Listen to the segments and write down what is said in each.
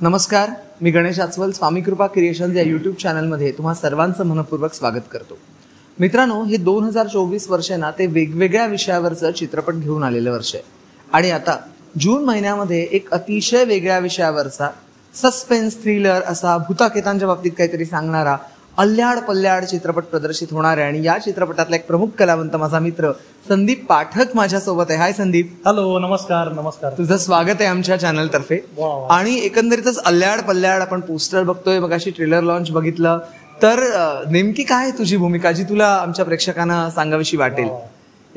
नमस्कार मी गणेश आचवल स्वामी कृपा क्रिएशन्स या यूट्यूब चॅनलमध्ये तुम्हा सर्वांचं मनपूर्वक स्वागत करतो. मित्रांनो हे दोन हजार चोवीस वर्ष ना ते वेगवेगळ्या विषयावरचं चित्रपट घेऊन आलेलं वर्ष. आहे आणि आता जून महिन्यामध्ये एक अतिशय वेगळ्या विषयावरचा सस्पेन्स थ्रिलर असा भूताकेतांच्या बाबतीत काहीतरी सांगणारा अल्ल्याड पल्ल्याड चित्रपट प्रदर्शित होणार आहे. आणि या चित्रपटातला एक प्रमुख कलावंत माझा मित्र संदीप पाठक माझ्यासोबत आहे. हाय संदीप. हॅलो नमस्कार नमस्कार. तुझं स्वागत आहे आमच्या चॅनल तर्फे. आणि एकंदरीतच अल्ल्याड पल्ल्याड आपण पोस्टर बघतोय मग अशी ट्रेलर लॉन्च बघितलं. तर नेमकी काय तुझी भूमिका जी तुला आमच्या प्रेक्षकांना सांगावीशी वाटेल?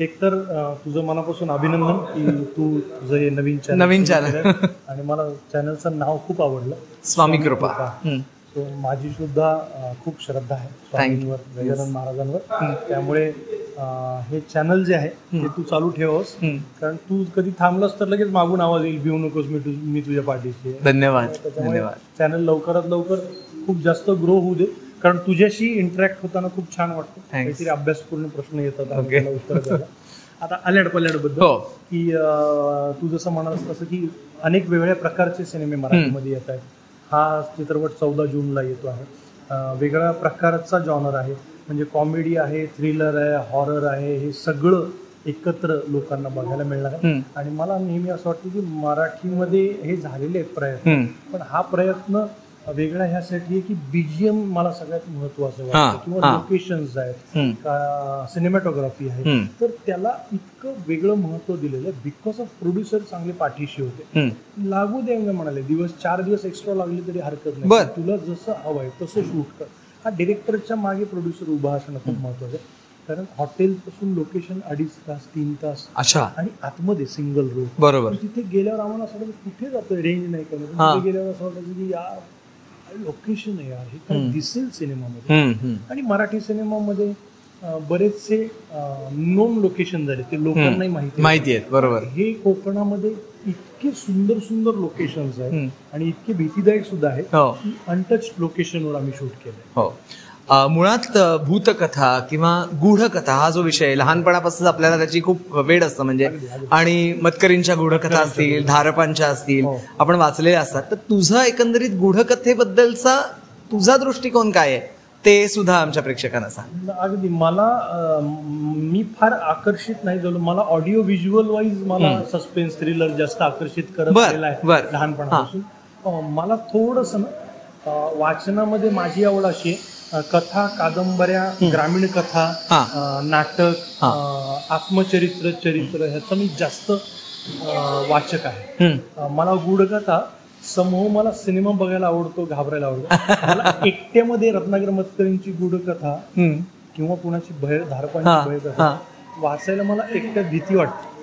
एकतर अं, तुझं मनापासून अभिनंदन की तू तुझं हे नवीन चॅनल नवीन. केलंय. आणि मला चॅनलचं नाव खूप आवडलं. स्वामी कृपा. माझी सुद्धा खूप श्रद्धा आहे स्वामींवर गजानन महाराजांवर. त्यामुळे हे चॅनल जे आहे ते तू चालू ठेवस. कारण तू कधी थांबलास तर लगेच मागून आवाज येईल भिवू नकोस मी तुझ मी तुझ्या पाठीशी. धन्यवाद धन्यवाद. चॅनल लवकरात लवकर खूप जास्त ग्रो होऊ दे. कारण तुझ्याशी इंटरॅक्ट होताना खूप छान वाटतं. काहीतरी अभ्यासपूर्ण प्रश्न येतात उत्तर आता अल्याड पल्याडबद्दल हो. की तू जसं म्हणालास तसं की अनेक वेगळ्या प्रकारचे सिनेमे मराठीमध्ये येत आहेत. हा चित्रपट चौदा जूनला येतो आहे वेगळ्या प्रकारचा जॉनर आहे म्हणजे कॉमेडी आहे थ्रिलर आहे हॉरर आहे हे सगळं एकत्र लोकांना बघायला मिळणार आहे. आणि मला नेहमी असं वाटतं की मराठीमध्ये हे झालेले आहेत प्रयत्न. पण हा प्रयत्न वेगळा ह्यासाठी आहे की बीजीएम मला सगळ्यात महत्वाचं वाटतं. किंवा. लोकेशन्स आहेत सिनेमॅटोग्राफी आहे. तर त्याला इतकं वेगळं महत्त्व दिलेलं आहे. बिकॉज ऑफ प्रोड्युसर चांगले पाठीशी होते. लागू दे म्हणाले. दिवस चार दिवस एक्स्ट्रा लागले तरी हरकत. नाही. तुला जसं हवंय तसं शूट कर. हा डिरेक्टरच्या मागे प्रोड्युसर उभा असणं खूप महत्वाचं आहे. कारण हॉटेल पासून लोकेशन अडीच तास तीन तास अच्छा. आणि आतमध्ये सिंगल रूम बरोबर. तिथे गेल्यावर आम्हाला असं कुठे जातोय? रेंज नाही. तिथे गेल्यावर असं वाटायचं की यार लोकेशन आहे यार. हे काय दिसेल सिनेमामध्ये. आणि मराठी सिनेमामध्ये बरेचसे नोन लोकेशन झाले. ते लोकांनाही माहिती माहिती आहेत बरोबर. हे कोकणामध्ये इतके सुंदर सुंदर लोकेशन्स आहेत. आणि इतके भीतीदायक सुद्धा आहेत हो. की अनटच लोकेशनवर आम्ही शूट केलंय. हो. मुळात भूतकथा किंवा गूढकथा हा जो विषय लहानपणापासून आपल्याला त्याची खूप वेळ असतं. म्हणजे आणि मतकरींच्या गूढकथा असतील धारपांच्या असतील हो. आपण वाचलेल्या असतात. तर तुझा एकंदरीत गूढकथेबद्दलचा तुझा दृष्टिकोन काय आहे? ते सुद्धा आमच्या प्रेक्षकांना सांग. अगदी. मला मी फार आकर्षित नाही झालो. मला ऑडिओ व्हिज्युअल वाईज मला सस्पेन्स थ्रिलर जास्त आकर्षित करत. लहानपणापासून. मला थोडस ना वाचनामध्ये माझी आवड अशी आहे कथा कादंबऱ्या ग्रामीण कथा नाटक आत्मचरित्र चरित्र ह्याचा मी जास्त वाचक आहे. मला गूढकथा समूह मला सिनेमा बघायला आवडतो घाबरायला आवडतो. मला एकट्यामध्ये रत्नाकर मतकरींची गूढकथा हम्म. किंवा कुणाची भय धारपांची भय हा. वाचायला मला एकट्यात भीती वाटते.